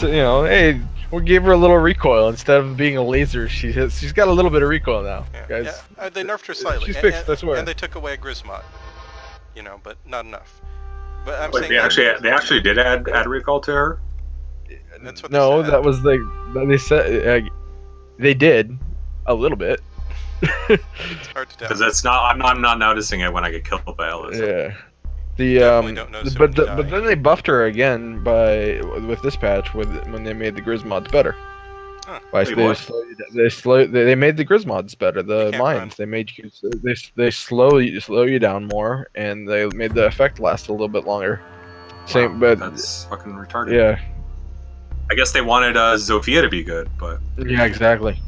So, you know, hey, we gave her a little recoil instead of being a laser. She has, she's got a little bit of recoil now, Yeah, guys. yeah, uh, they nerfed her slightly. she's fixed, and, I swear. And they took away a Grzmot. You know, but not enough. But I'm Like saying they actually they actually did add add recall to her. That's what no, said. that was like they said uh, they did a little bit. It's hard to tell. Because it's not I'm not I'm not noticing it when I get killed by Ellis. yeah. The um, don't notice it but the, but then they buffed her again by with this patch with when they made the Grzmots better. Huh. By Wait, they slow you down- they slow they, they made the Grzmots better. The can't mines run. they made you they they slow you slow you down more and they made the effect last a little bit longer. Same, but that's fucking retarded. yeah, I guess they wanted uh, Zofia to be good, but yeah, exactly.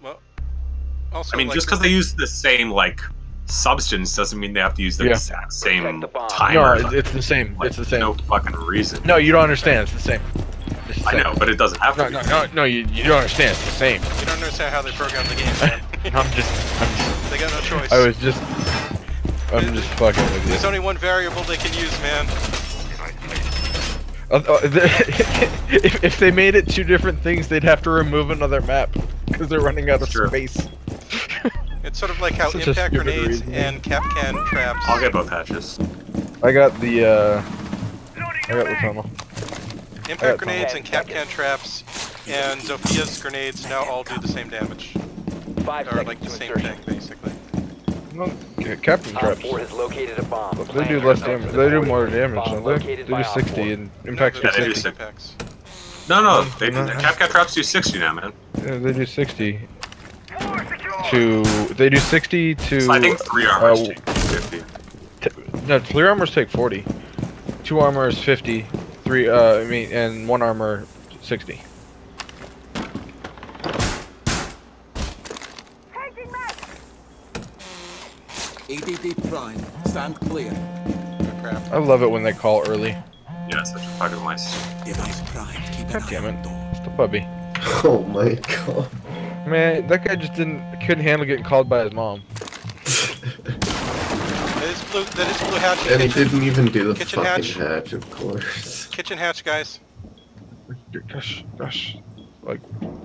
Well, also, I mean, like, just because they use the same like substance doesn't mean they have to use the Yeah. exact same Protect the bomb. timer. No, it's, it's the same. Like, it's the same. No fucking reason. No, you don't understand. It's the same. It's the I know, but it doesn't have to. No, be. no, no, no. You, you don't understand. It's the same. you don't understand how they program the game, man. I'm just, I'm just they got no choice. I was just, I'm just fucking with you. There's only one variable they can use, man. Uh, uh, if, if they made it two different things, they'd have to remove another map because they're running out of Sure. space. It's sort of like how Such impact grenades reason. and Kapkan traps. I'll get both hatches. I got the, uh, I got the tunnel. Impact got grenades ten and Kapkan traps and Zofia's grenades now all do the same damage. Five Or like the same thing, basically. No, ca- Captain traps. 4 has located a bomb. They do less damage. They do more damage, don't they? They do 60 and impacts no, do Yeah, do 60. impacts. No, no, they, No. Kapkan traps do 60 now, man. Yeah, they do 60 to they do 60 to So I think three armors uh, take 50. t- no three armors take 40 two armor is 50 three uh i mean and one armor 60 ADD Prime, stand clear. Crap. i love it when they call early Yeah, such a fucking waste. Device Prime, keep god an damn it on door. it's the puppy Oh my god. Man that guy just didn't couldn't handle getting called by his mom That is blue. That is blue hatch. And he kitchen, didn't even do the Kitchen fucking hatch. hatch. of course. kitchen hatch, guys. gosh gosh like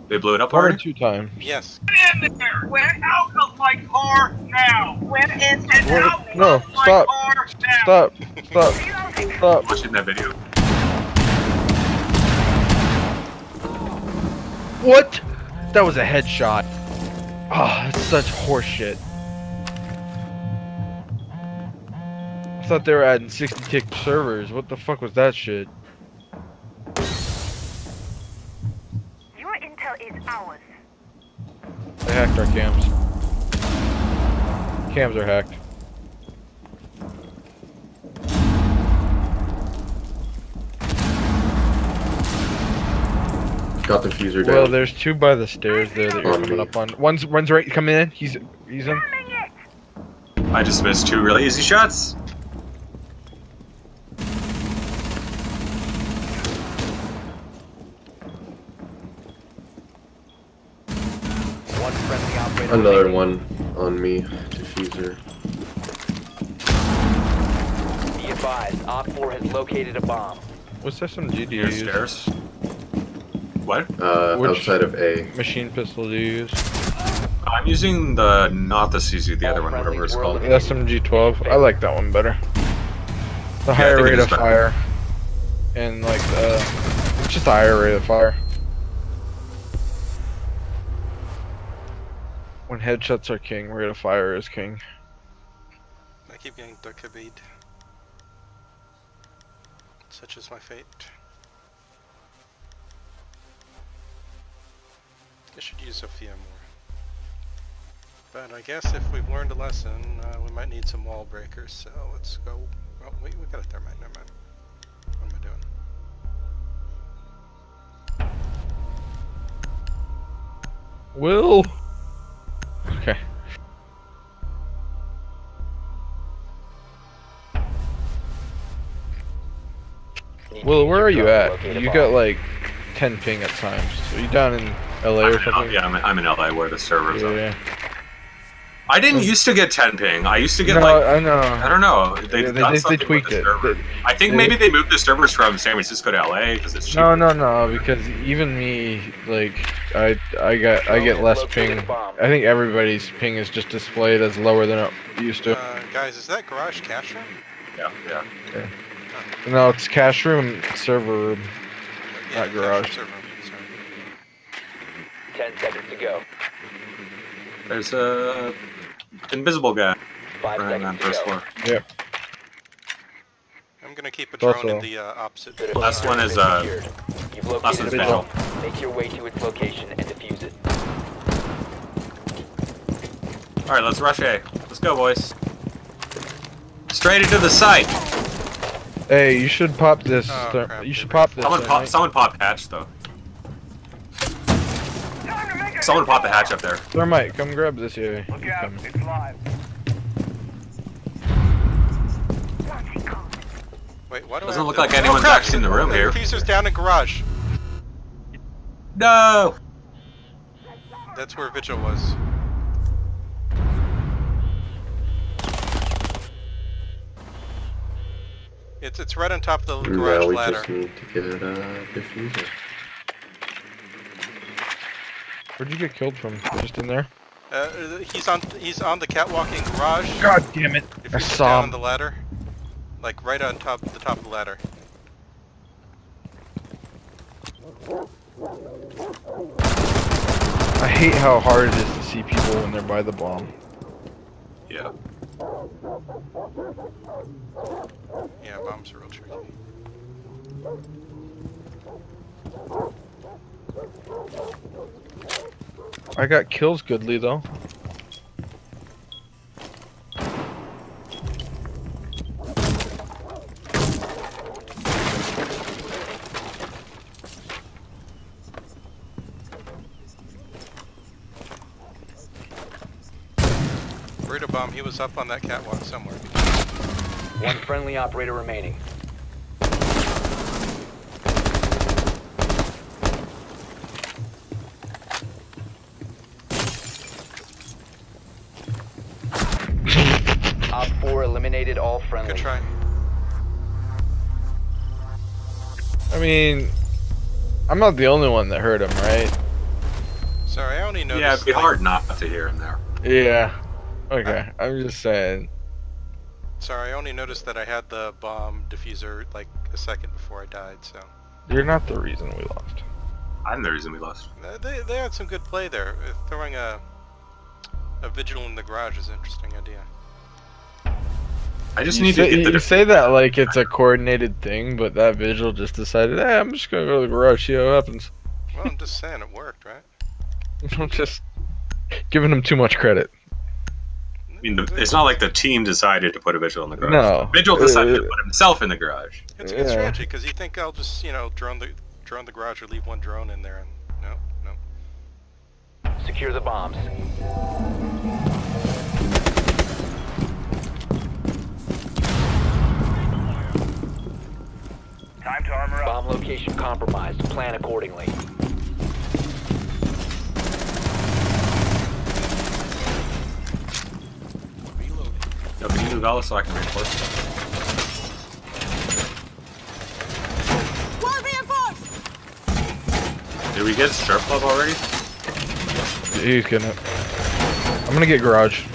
They blew it up one already? two times Yes. in there! We're out of my car now! We're in and What? out No, of my stop. car now! stop stop stop Watching that video. what that was a headshot ah that's such horseshit I thought they were adding 60 tick servers. What the fuck was that shit? Your intel is ours. They hacked our cams. Cams are hacked. Got the fuser Well, there's two by the stairs there that you're On coming me. up on. One's one's right coming in. He's he's in. I just missed two really easy shots. One friendly operator. Another one on me. Diffuser. Be advised, Op 4 has located a bomb. What's SMG do you Near use? stairs. What? Uh, Which- outside of A. Machine pistol do you use? I'm using the not the CZ, the other one, whatever it's called. SMG 12. I like that one better. The higher think it rate of better. fire, and like the it's just a higher rate of fire. When headshots are king, rate of fire is king. I keep getting Dokkaebi'd. Such is my fate. I should use Zofia more. But I guess if we've learned a lesson, uh, we might need some wall breakers, so let's go. Oh, wait, we got a thermite, never mind. What am I doing? Will. Okay. Will, where are you at? You got like 10 ping at times. Are you down in LA I'm or in, yeah, I'm in, I'm in LA where the servers Yeah, are. yeah. I didn't used to get 10 ping. I used to get no, like I know. I don't know. They, Yeah, they- they- they tweaked the it. They- I think they- maybe they moved the servers from San Francisco to LA because it's cheaper. No, no, no. Because even me, like, I, I got, I get less ping. I think everybody's ping is just displayed as lower than it used to. Uh, guys, is that garage cash room? Yeah, yeah. No, it's cash room, server room. Not cash garage. Server room, sorry. Ten seconds to go. There's a invisible guy Five running on to first go. floor. I'm gonna keep a Thought drone in the uh, opposite. The Last one is, has uh. You've last located one's a visual. Make your way to its location and defuse it. All right, let's rush A. Let's go, boys. Straight into the site. Hey, you should pop this. Oh, crap, you should pop this. Someone pop. thermite. Someone pop hatch though. Someone pop the hatch up there. Thermite, come grab this. Yeah. Look he's out, coming. it's live. Wait, why do Doesn't I look like anyone's oh, actually in the room the here. diffuser's down in garage. No. That's where Vigil was. It's it's right on top of the garage Now we ladder. just need to get a diffuser. Where'd you get killed from? Just in there? Uh, he's on he's on the catwalk in garage. God damn it! If I you're saw down on the ladder, like right on top the top of the ladder. I hate how hard it is to see people when they're by the bomb. Yeah. Yeah, bombs are real tricky. I got kills goodly though. Burrito bomb, he was up on that catwalk somewhere. One friendly operator remaining. Eliminated all friendly. Good try. I mean, I'm not the only one that heard him, right? Sorry, I only noticed. Yeah, it'd be like- hard not to hear him there. Yeah. Okay, I'm just saying. Sorry, I only noticed that I had the bomb diffuser like a second before I died. So You're not the reason we lost. I'm the reason we lost. Uh, they they had some good play there. Uh, Throwing a a vigil in the garage is an interesting idea. I just you need say, to get the. you say that like it's a coordinated thing, but that vigil just decided, hey, I'm just gonna go to the garage, see what happens. Well, I'm just saying it worked, right? I'm just giving him too much credit. I mean, it's not like the team decided to put a vigil in the garage. No. Vigil decided Uh, to put himself in the garage. It's a good Yeah. strategy because you think I'll just you know drone the drone the garage or leave one drone in there and no no. Secure the bombs. Location compromised. Plan accordingly. Reloading. No, can you move Alice so I can reinforce it? Wall reinforced! Did we get strip club already? He's getting it. I'm gonna get garage.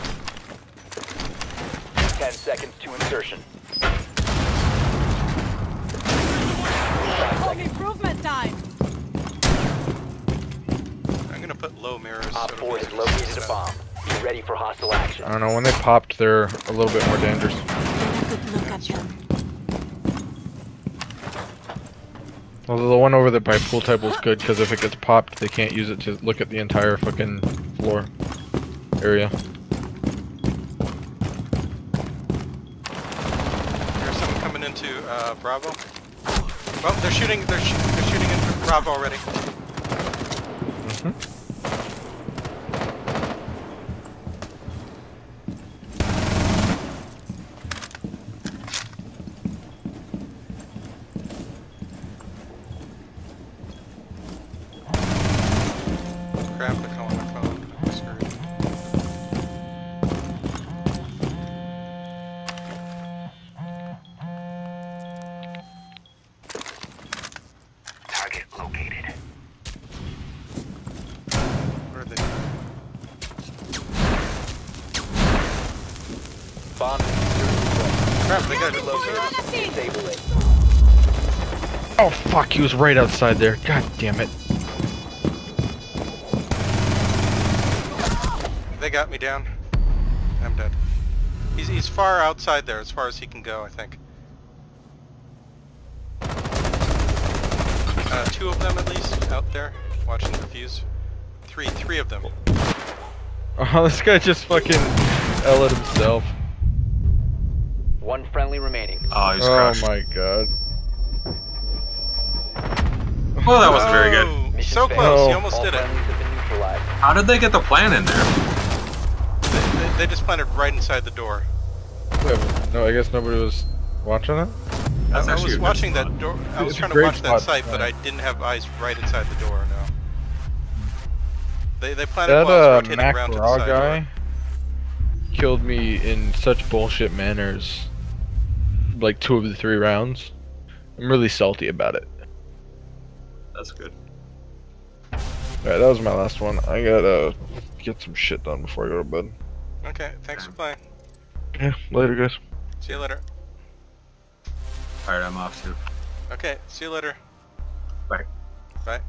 For hostile action. I don't know. When they popped, they're a little bit more dangerous. Good look at them. Although the one over there by pool table is good because if it gets popped, they can't use it to look at the entire fucking floor area. There's someone coming into uh, Bravo. Well, they're shooting. They're, sh- they're shooting into Bravo already. Crap! They're Crap, they got it located. Disable it. Oh fuck, he was right outside there. God damn it. They got me down. I'm dead. He's, he's far outside there, as far as he can go, I think. Uh, two of them at least, out there, watching the fuse. Three, three of them. Oh, this guy just fucking L himself. One friendly remaining. Oh, he's Oh crushed. my god. Well, that wasn't very good. Oh, So close, Oh. he almost All did it. friendlies have been neutralized. How did they get the plan in there? They, they, they just planted right inside the door. Wait, no, I guess nobody was watching it? That's I, I was watching spot. that door. I was It's trying to great watch that spot, site, but. I didn't have eyes right inside the door. No. They they planted That while I uh, rotating Mac around to the side guy door. killed me in such bullshit manners. Like two of the three rounds. I'm really salty about it. That's good. Alright, that was my last one. I gotta get some shit done before I go to bed. Okay, thanks for playing. Yeah, later guys. See you later. Alright, I'm off too. Okay, see you later. Bye. Bye.